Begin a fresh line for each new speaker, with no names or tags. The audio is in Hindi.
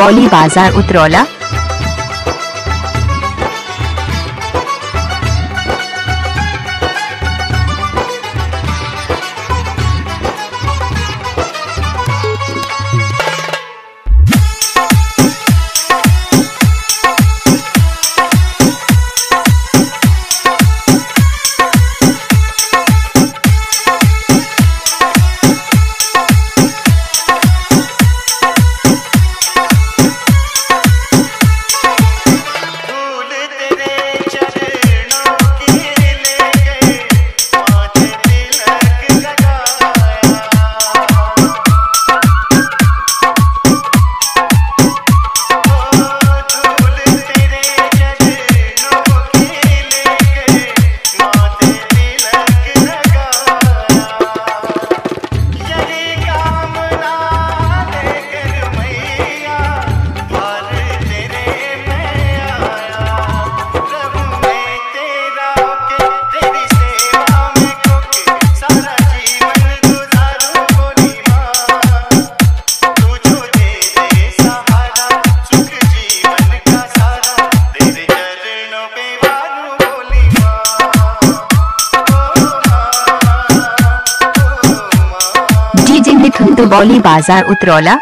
बौली बाज़ार उतरौला तो बौली बाज़ार उतरौला